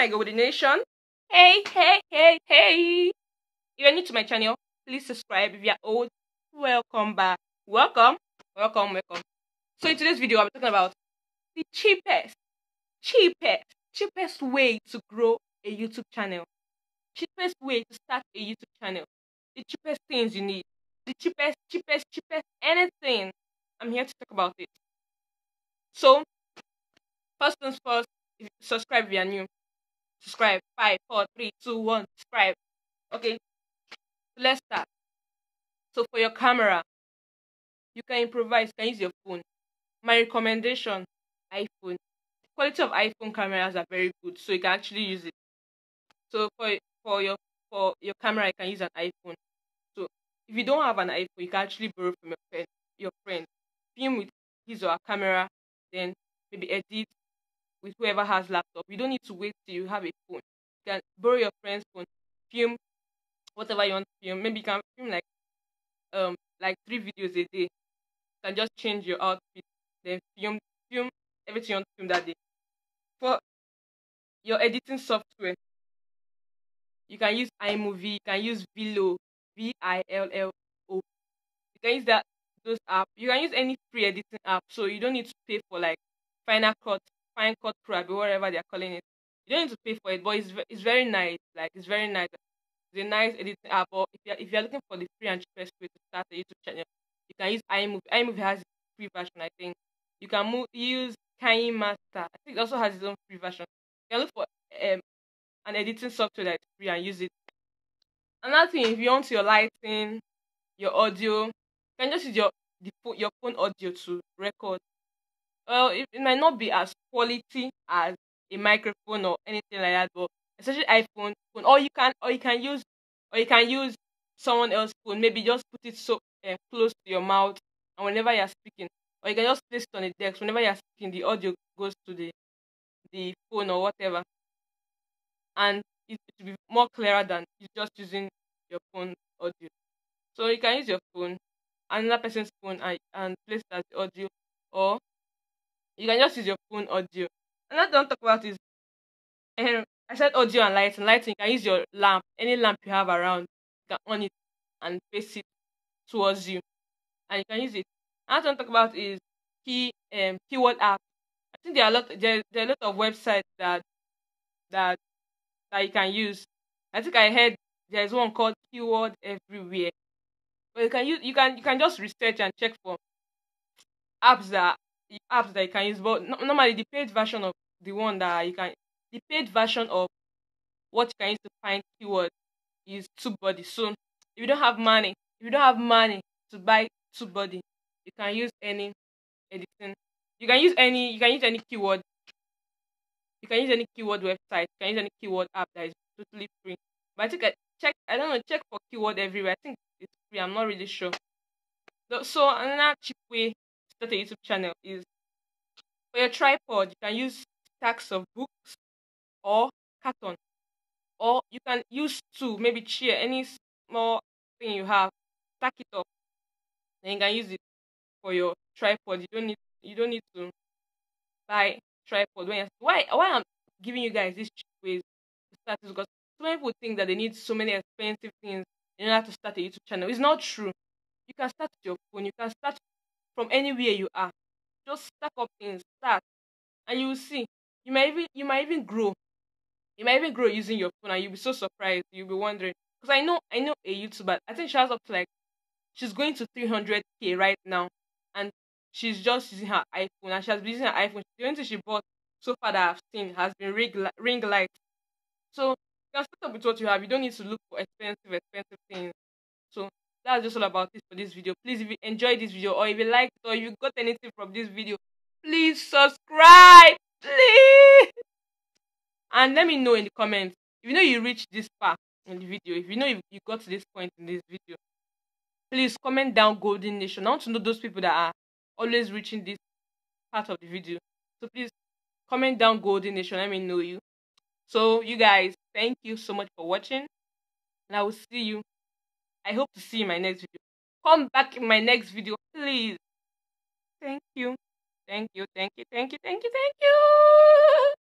My golden nation. Hey, hey, hey, hey. If you're new to my channel, please subscribe. If you're old, welcome back. Welcome, welcome, welcome. So in today's video, I'm talking about the cheapest, cheapest, cheapest way to grow a YouTube channel. Cheapest way to start a YouTube channel. The cheapest things you need. The cheapest, cheapest, cheapest anything. I'm here to talk about it. So, first things first, if you subscribe if you're new. Subscribe. Five, four, three, two, one. Subscribe. Okay. So let's start. So for your camera, you can improvise. You can use your phone. My recommendation: iPhone. Quality of iPhone cameras are very good, so you can actually use it. So for for your for your camera, you can use an iPhone. So if you don't have an iPhone, you can actually borrow from your friend. Your friend film with his or her camera, then maybe edit with whoever has laptop. You don't need to wait till you have a phone. You can borrow your friend's phone, film whatever you want to film. Maybe you can film like um like three videos a day. You can just change your outfit, then film film everything you want to film that day. For your editing software, you can use iMovie, you can use Villo, V I L L O. You can use that those apps. You can use any free editing app, so you don't need to pay for like Final Cut Fine Cut or whatever they're calling it. You don't need to pay for it, but it's it's very nice. Like it's very nice. It's a nice editing app. But if you're if you're looking for the free and cheapest way to start a YouTube channel, you can use iMovie. iMovie has free version, I think. You can move, use KineMaster. I think it also has its own free version. You can look for um, an editing software that's free and use it. Another thing, if you want your lighting, your audio, you can just use your the your phone audio to record well, it, it might not be as quality as a microphone or anything like that, but especially iPhone phone, or you can or you can use or you can use someone else's phone. Maybe just put it so uh, close to your mouth, and whenever you're speaking, or you can just place it on the desk. Whenever you're speaking, the audio goes to the the phone or whatever, and it will be more clearer than just using your phone audio. So you can use your phone, another person's phone, and, and place it as audio, or you can just use your phone audio. And Another don't talk about is um, I said audio and lighting. Lighting, you can use your lamp, any lamp you have around, you can on it and face it towards you, and you can use it. Another thing I talk about is key um keyword app. I think there are a lot there, there are a lot of websites that that that you can use. I think I heard there is one called Keyword Everywhere. But you can use you can you can just research and check for apps that apps that you can use. But normally, the paid version of the one that you can, the paid version of what you can use to find keywords is TubeBuddy. So if you don't have money, if you don't have money to buy TubeBuddy, you can use any editing. You can use any. You can use any keyword. You can use any keyword website. You can use any keyword app that is totally free. But I think I check. I don't know. Check for keyword everywhere. I think it's free. I'm not really sure. So another cheap way start a YouTube channel is for your tripod, you can use stacks of books or carton. Or you can use two, maybe chair, any small thing you have, stack it up. Then you can use it for your tripod. You don't need you don't need to buy tripod when why why I'm giving you guys these cheap ways to start is because so many people think that they need so many expensive things in order to start a YouTube channel. It's not true. You can start with your phone, you can start anywhere you are. Just stack up things, start, and you will see. You might even you might even grow. You might even grow using your phone, and you'll be so surprised. You'll be wondering because I know I know a YouTuber. I think she has up to like she's going to 300k right now, and she's just using her iPhone, and she has been using her iPhone. The only thing she bought so far that I've seen has been ring ring light. So you can start up with what you have. You don't need to look for expensive expensive things. So that's just all about it for this video. Please if you this video or if you liked it or if you got anything from this video please subscribe please. And let me know in the comments. If you know you reached this far in the video if you know you got to this point in this video please comment down golden nation. I want to know those people that are always reaching this part of the video. So please comment down golden nation. Let me know you. So you guys thank you so much for watching. And i will see you I hope to see you in my next video. Come back in my next video, please. Thank you. Thank you. Thank you. Thank you. Thank you. Thank you.